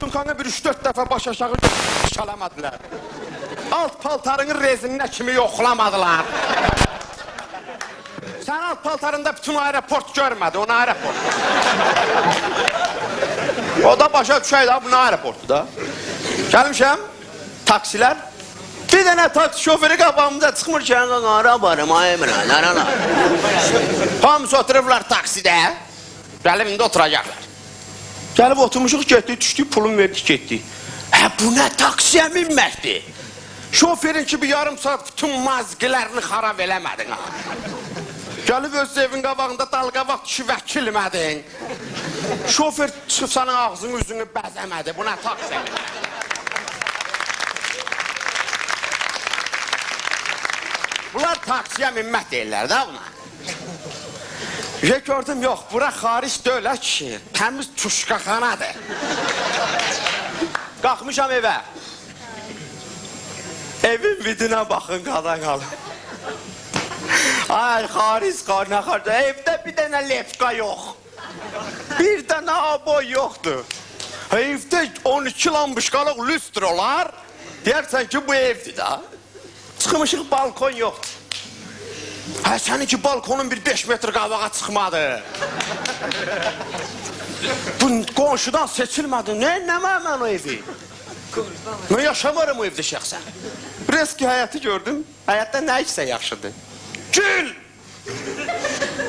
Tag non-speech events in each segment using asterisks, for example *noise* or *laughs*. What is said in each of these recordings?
Dunkanı bir üç dört defa baş aşağı çalamadılar. Alt paltarının rezinine kimi yoklamadılar. Sen alt paltarında bütün aeroport görmedi, onu aeroport. o da başa düşeydi, bunu aeroporttu da. Gelmişim, taksiler. Bir tane taksi şoförü kafamda çıkmış kendine nara barım ayemine, nara nara. Hamısı otururlar takside. Elimde oturacaklar. Gəlib oturmuşuq, getdik, düşdük, pulun verdik, getdik. Hə, bu nə taksiyə minməkdir? Şoferin ki, bir yarım saat bütün mazgilərini xarab eləmədin ha. Gəlib öz evin qabağında dalqa vaxt düşü vəkilmədin. Şofer çıxıb sana ağzını, üzünü bəzəmədi. Bu nə taksiyə minməkdir? Bunlar taksiyə minmək deyirlər də buna. Bir gördüm, yox, bura xaric dövlət kişi, təmiz çuşqaxanadır. Qalxmışam evə. Evin vidinə baxın, qadan qalın. Ay, xaric, qarna xaric, evdə bir dənə lepka yox. Bir dənə aboy yoxdur. Evdə 12 lambışqalıq lüstrolar, deyərsən ki, bu evdir da. Çıxmışıq balkon yoxdur. Hə, səninki balkonun bir 5 metr qabağa çıxmadı. Bu qonşudan seçilmədi. Nə, nə mən o evi? Mən yaşamaram o evdə şəxsən. Bir eski həyatı gördüm. Həyatda nə isə yaxşıdır. Gül!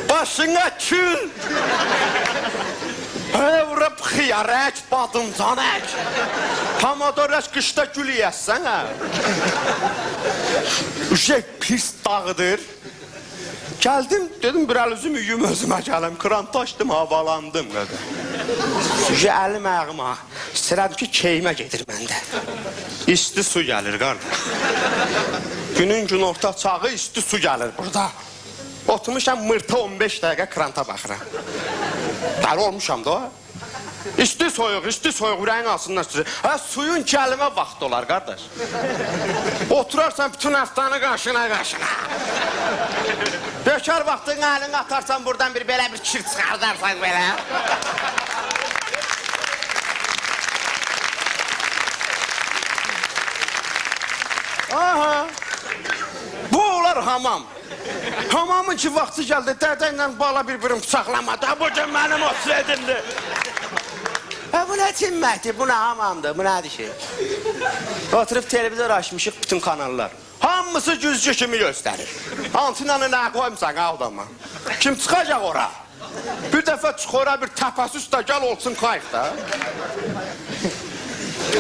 Başına kül! Hə, vurub xiyar ək, badımcan ək. Pomodor ək, qışda gül yiyəsən, hə? Uşaq pis dağıdır. Gəldim, dedim bir əl üzüm yuyum özümə gəlim. Krantı açdım, havalandım. Suyu əlim ayağıma. İstiradım ki, keyimə gedir məndə. İsti su gəlir, qardaş. Günün gün orta çağı isti su gəlir burada. Oturmuşam mırta 15 dəqiqə kranta baxıram. Dəli olmuşam da. İsti soyuq, isti soyuq, ürəyin alsınlar sizi. Hə, suyun gəlmə vaxtı olar, qardaş. Oturarsan bütün həftəni qaşına qaşına. Bekar vaxtın əlini atarsan buradan bir belə bir kir çıxardarsan belə. Aha. Bu olar hamam. Hamamın ki vaxtı gəldi, dədə ilə bala bir-birini bıçaqlamadı. Ha, bu gün mənim o sredimdir. Ha, bu nə çinməkdir, bu nə hamamdır, bu nədir ki? Oturub televizor açmışıq bütün kanallar. Hamısı güzgü kimi göstərir. Antinanı nə qoymuşsan qaldama. Kim çıxacaq ora? Bir dəfə çıx ora bir təpəsi üstə gəl olsun qayıq da.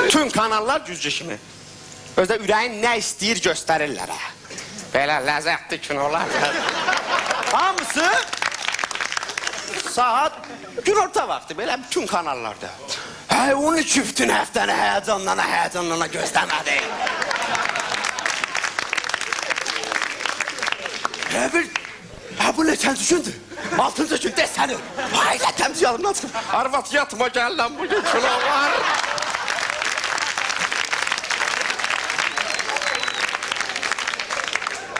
Tüm kanallar güzgü kimi. Özdə ürəyin nə istəyir göstərirlər ha. Belə ləzzətli kinolar. Hamısı saat günorta vaxtı belə bütün kanallarda. Hə, onun iki bütün həftəni həyəcanlana, həyəcanlana gözləmədi. Hə, bir... Hə, bu neçənci gündür? Altıncı gün desəni. Ailə təmzi yanımdan çıxıb. Arvat yatma gəl lan bugün kilo var.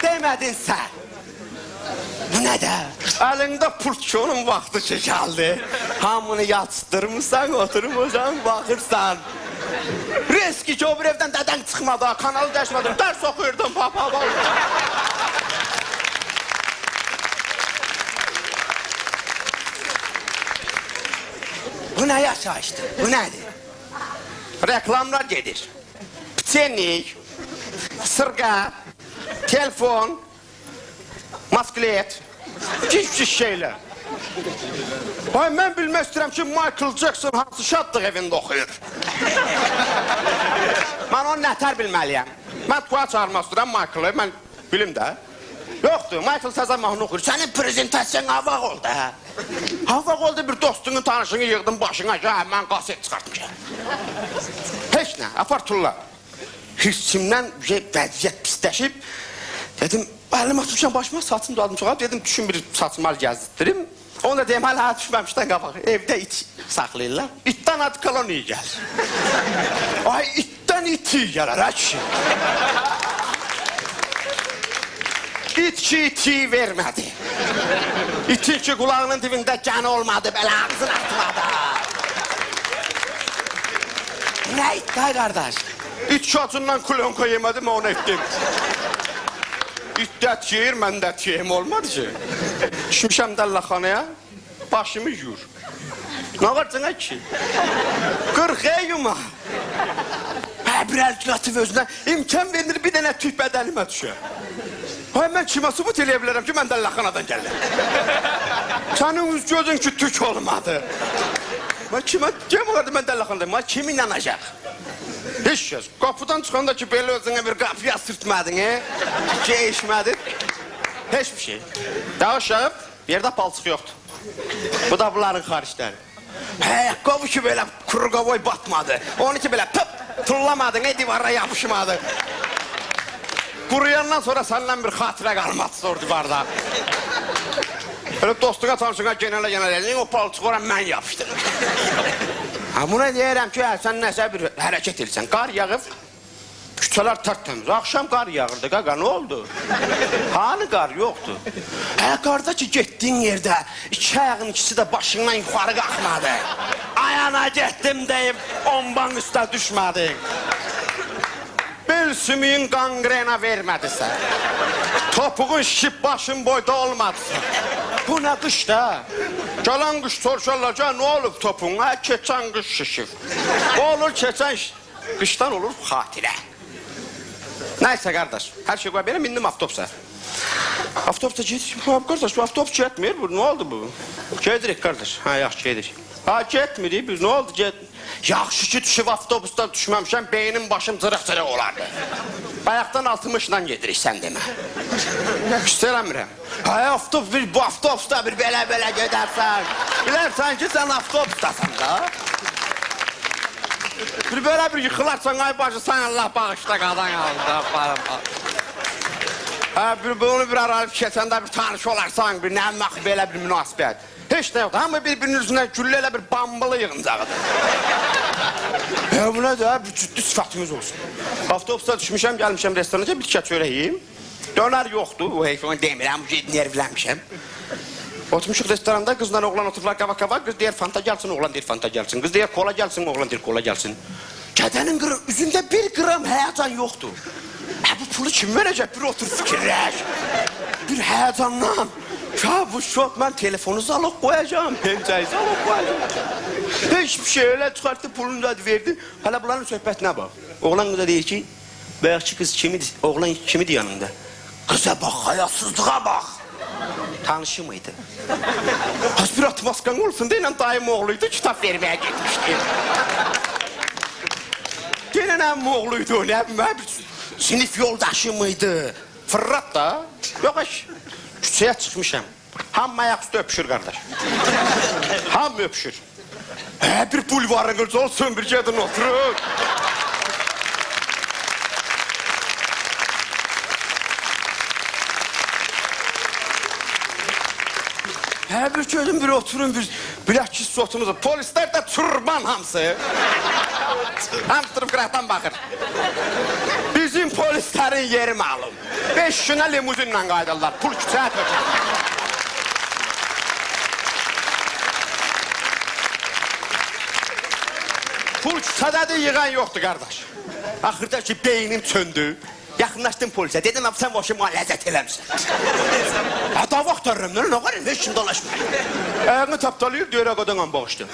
Demədin sən. Bu nə də? Əlində pulçonun vaxtı ki gəldi. Hamını yatsıdırmısan, oturmuşsan, baxırsan. Reski ki o bir evdən dədən çıxmadı, kanalı dəşmədim, dərs oxuyurdum, papa, papa. Bu nə yaşayışdır? Bu nədir? Reklamlar gedir. Pçennik, sırqa, telefon, masklet, ciş şeylər. Ay, mən bilmək istəyirəm ki, Michael Jackson hansı şadlıq evində oxuyur. mən onu nətər bilməliyəm. Mən tuğa çağırmaq istəyirəm Michael-ı, mən bilim də. Yoxdur, Michael Sazan mahnı oxuyur. Sənin prezentasiyan avaq oldu, hə? Avaq oldu, bir dostunun tanışını yığdım başına, ki, hə, mən qaset çıxartmışam. Heç nə, apar tulla. Hissimdən vəziyyət pisləşib, dedim, Əlim atmışam başıma, saçım da aldım çoxalıb, dedim düşün bir saçmal gəzdirdim. Onu da deyim, hələ düşməmişdən qabaq, evdə it saxlayırlar. İtdən adı koloniya. *laughs* Ay, itdən iti gələr, hə kişi. İt ki, iti vermədi. İtin ki, qulağının dibində gəni olmadı, belə ağzını atmadı. Nə itdi ay qardaş? İt şatından kulyonka yemedim onu ettim. İt dət yeyir, mən dət yeyim olmadı ki. Düşmüşəm dəllaxanaya, başımı yuyur. Nə var cənə ki? Qırx eyyuma. Hə, bir əl atıb özünə imkan verir bir dənə tüy bədənimə düşə. Ay, mən kimə sübut eləyə bilərəm ki, mən dəllaxanadan gəldim. Sənin üz gözün ki, tük olmadı. Mən kimə, kim vardı mən dəllaxanadayım, mən kim inanacaq? Heç kəs. Qapıdan çıxanda ki, belə özünə bir qapıya sürtmədin, he? Geyişmədin. Heç bir şey. Aşağı, yerdə palçıq yoxdur. Bu da bunların xaricləri. Hə, qovu ki, belə kuru qovoy batmadı. Onu ki, belə tıp, tullamadın, he, divara yapışmadı. Quruyandan sonra səndən bir xatirə qalmadı zor divarda. Elə dostuna, tanışına genələ genələ, o palçıq ora mən yapışdırım. Buna deyirəm ki, hə, sən nəsə bir hərəkət edirsən. Qar yağıb, küçələr tərtəmiz. Axşam qar yağırdı, qaqa, nə oldu? Hani qar yoxdur? Hə, qarda ki, getdiyin yerdə iki ayağın ikisi də başından yuxarı qalxmadı. Ayana getdim deyib, omban üstə düşmədin. Bel sümüyün qanqrena vermədisə. Topuğun şişib başın boyda olmadısa. Bu nə qış da? Gələn qış soruşarlar, "Ca, nə olub topun? Hə, keçən qış şişib. Olur keçən ş- qışdan olur xatirə. Nəysə qardaş, hər şey qoy belə mindim avtobusa. Avtobusda gedir. Ha, qardaş, bu avtobus getmir. Bu nə oldu bu? Gedirik qardaş. Ha, yaxşı gedirik. Ha, getmirik. Biz nə oldu? Get. Yaxşı ki düşüb avtobusdan düşməmişəm, beynim başım cırıq-cırıq olardı. Bayaqdan 60 ilə gedirik sən demə. İstəmirəm. Hay avtobus bir bu avtobusda bir belə-belə gedərsən. Bilərsən ki, sən avtobusdasan da. Bir belə bir yıxılarsan, ay bacı, sən Allah bağışla qadan aldı. Hə, bir bunu bir arayıb keçəndə bir tanış olarsan, bir nə vaxt belə bir münasibət. Heç nə yoxdur. Hamı bir-birinin üzünə güllə elə bir bambılı yığıncaqdır. Ya bu nədir? Bir ciddi sifatımız olsun. Avtobusda düşmüşəm, gəlmişəm restorana, bir tikə çörək yeyim. Dönər yoxdur, o heyf, onu demirəm, bu nervlənmişəm. Oturmuşuq restoranda, qızla oğlan otururlar qava-qava, qız deyir fanta gəlsin, oğlan deyir fanta gəlsin. Qız deyir kola gəlsin, oğlan deyir kola gəlsin. Kədənin qırı, üzündə bir qram həyəcan yoxdur. Hə, bu pulu kim verəcək? Bir otur fikirləş. Bir həyəcandan. Ya bu şok, mən telefonu zalog qoyacağım, pençəyi zalog qoyacağım. Heç bir şey elə çıxartdı, pulunu da verdi. Hələ bunların söhbətinə bax. Oğlan qıza deyir ki, bayaqçı qız kimidir, oğlan kimidir yanında? Qıza bax, hayasızlığa bax. Tanışı mıydı? Aspirat maskan olsun deyilən dayım oğluydu, kitab verməyə getmişdi. Gene nə oğluydu, nə bilməm, sinif yoldaşı mıydı? Fırrat da. Yox eş, küçəyə çıxmışam. Hamı ayak üstü öpüşür qardaş. Hamı öpüşür. Hə, bir bulvarınız olsun, bir gedin oturun. Hə, bir gedin, bir oturun, bir bilək sotunuz. Polislər də turban hamısı. Hamısı durub qıraqdan baxır. Bizim polislərin yeri məlum. Beş günə limuzinlə qayıdarlar, pul küçəyə tökər. Pul küçədədir, yığan yoxdur, qardaş. Axırda ki, beynim çöndü. Yaxınlaşdım polisə, dedim, sən başıma ləzzət eləmsən. *laughs* Ha, dava axtarıram, nə, nə qarım, heç kim dalaşmır. Ayağını tapdalayır, deyir, qadan bağışdı.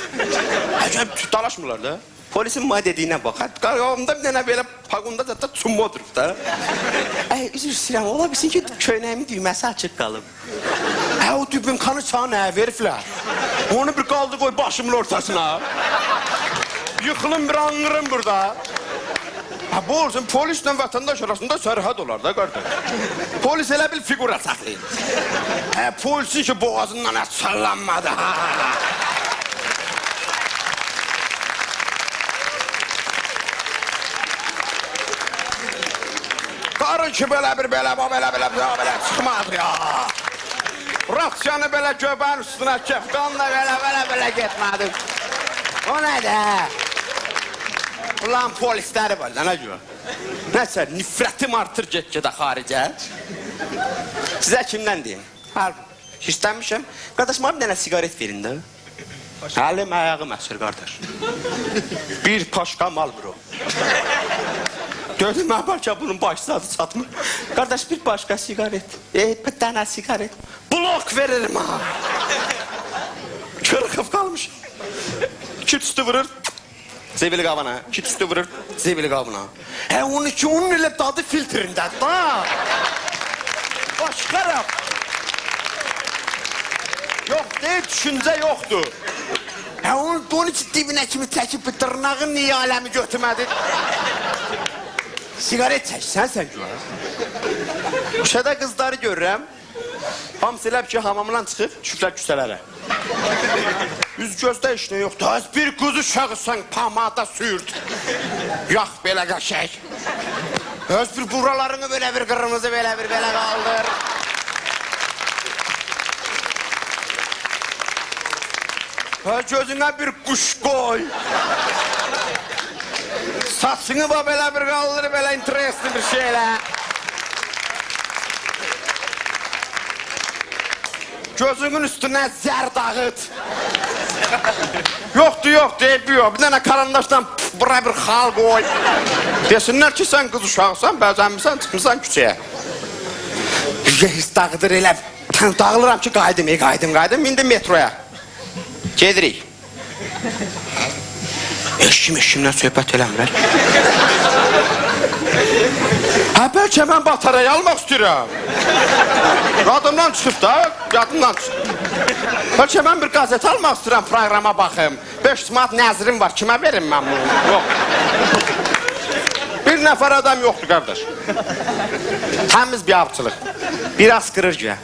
Əcəb, dalaşmırlar da. Polisin mənə dediyinə bax, qarqavımda bir dənə belə paqonda da çumma durub da. Ey, üzr istəyirəm, ola bilsin ki, köynəyimin düyməsi açıq qalıb. Hə, o dübün kanı çağı nəyə veriblər? Onu bir qaldı qoy başımın ortasına. Yıxılın bir anqırın burada. Ha, bu olsun polislə vətəndaş arasında sərhəd olar da qardaş. Polis elə bil figura saxlayır. Hə, polisin ki boğazından heç sallanmadı. Ha. Qarın ki belə bir belə, belə belə, belə, belə çıxmaz ya. Rasiyanı belə göbənin üstünə kefqanla belə, belə, belə getmədim. O nədir? Ulan polisləri var, nə görə? Nəsə, nifrətim artır get-gedə xaricə. Sizə kimdən deyim? Har, hirslənmişəm. Qardaş, mənə bir dənə sigaret verin də. Əlim ayağım əsir qardaş. Bir paşka mal bro. Dedim mən bəlkə bunun başladı çatmır. Qardaş bir başqa sigaret. E, bir dənə sigaret. Blok veririm ha. Kırıkıp kalmış. İki üstü vurur. Zevili qabına. İki üstü vurur. Zevili qabına. Onun iki onun ile dadı filtrində. Da. Başqaraq. Yox, deyil, düşüncə yoxdur. Hə, onun don içi dibinə kimi çəkib bir dırnağın niyə aləmi götürmədi? Sigaret çəksən sən gör. Şədə qızları görürəm. Hamısı elə ki, hamamdan çıxıb, düşüblər küçələrə. Üz gözdə işlə yoxdur. Az bir qız uşağısan, pamada sürt. Yox, belə qəşək. Öz bir buralarını belə bir qırmızı, belə bir belə qaldır. Ha gözünə bir quş qoy. Saçını belə bir qaldır, belə interesli bir şeylə. Gözünün üstünə zər dağıt. Yoxdur, yoxdur, eybi yox. Bir dənə karandaşla pf, bura bir xal qoy. Desinlər ki, sən qız uşaqsan, bəzənmirsən, çıxmısan küçəyə. Bir hiss dağıdır elə. Tən dağılıram ki, qayıdım, ey, qayıdım, qayıdım. İndi metroya. Gedirik. Eşim eşimdən söhbət eləmirlər. Hə, bəlkə mən batarayı almaq istəyirəm. Yadımdan çıxıb da, yadımdan çıxıb. Bəlkə mən bir qazet almaq istəyirəm, proqrama baxım. 5 manat nəzrim var, kimə verim mən bunu? Yox. Bir nəfər adam yoxdur, qardaş. Təmiz bir avçılıq. Biraz qırır güya.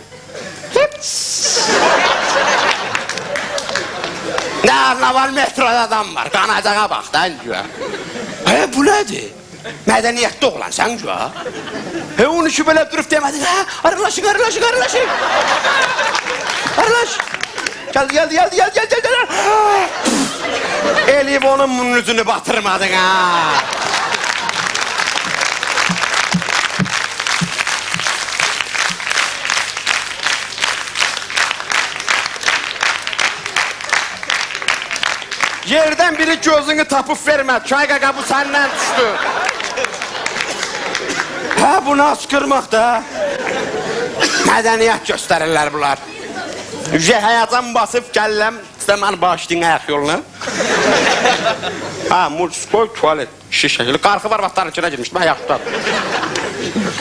Nə arnaval metroda adam var, qanacağa bax da güya. Hə, bu nədir? Mədəniyyətli oğlan sən güya. Hə, onu ki belə durub demədin, hə, arılaşın, arılaşın, arılaşın. Arılaş. Geldi, geldi, geldi, geldi, geldi, geldi. Elif onun bunun yüzünü batırmadın ha. Yerdən biri gözünü tapıb vermə. Çay qaqa bu səndən düşdü. Hə, bu naskırmaq da. Mədəniyyət göstərirlər bunlar. Ücə həyatan basıb gəlləm, istəmən başlayın ayaq yoluna. ha, mulskoy tualet, şiş şəkili. Qarxı var, vaxtların içinə girmişdim, ayaq tutar.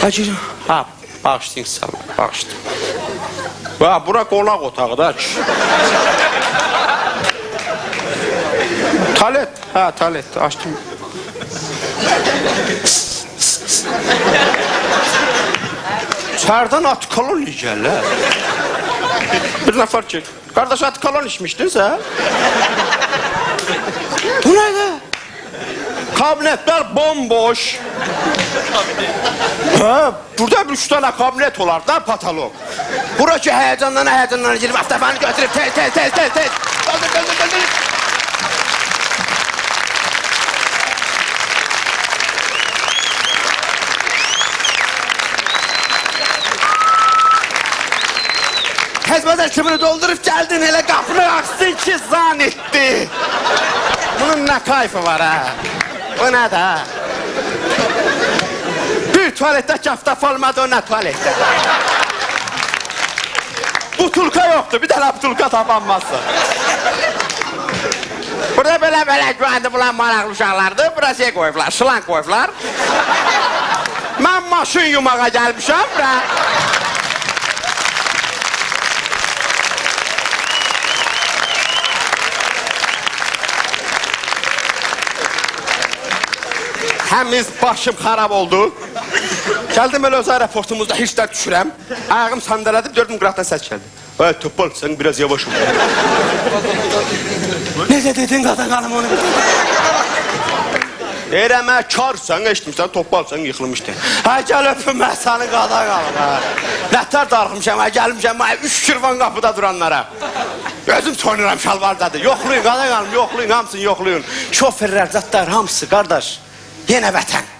Ha, girin. Ha, bağışlayın, sağ olun, bağışlayın. Ha, bura qonaq otağı da. kişi. Talet, ha talet, açtım. Çardan at kolon gələr. Bir nəfər ki, qardaş at kolon içmişdin sən? Bu nədir? Kabinetler bomboş. Ha, burada bir üç tane kabinet olar da patolog. Burası heyecandan heyecandan girip Astafa'nı götürüp tez tez tez tez tez. Kaldır kaldır kaldır. Hezmeden çımını doldurup geldin hele kapını açtın ki zannetti. Bunun ne kayfı var ha? Bu ne de? Bir tuvalette kaftaf olmadı o ne tuvalette? Butulka yoktu. Bir tane butulka tapanmazsa. Burada böyle böyle güvendi bulan maraqlı uşaqlardı. Bura şey koyublar, şılan koyublar. Ben maşın yumağa gelmişim bura. Həmiz başım xarab oldu. Gəldim elə öz aeroportumuzda hirsllər düşürəm. Ayağım sandalyadır, gördüm qıraqdan səs gəldi. Ay topal, sen biraz yavaş ol. ne de dedin qadın hanım onu? Deyirəm, hə, karsan, eşitmişsən, topalsan, yıxılmışdın. Hə, gəl öpüm, hə, səni qada qalım, hə. Nətər darıxmışam, hə, gəlmişəm, hə, üç kirvan qapıda duranlara. Gözüm soynuram şalvardadır. Yoxlayın, qada qalım, yoxlayın, hamısını yoxlayın. Şoferlər, zatlar, hamısı, qardaş. یه نه وطن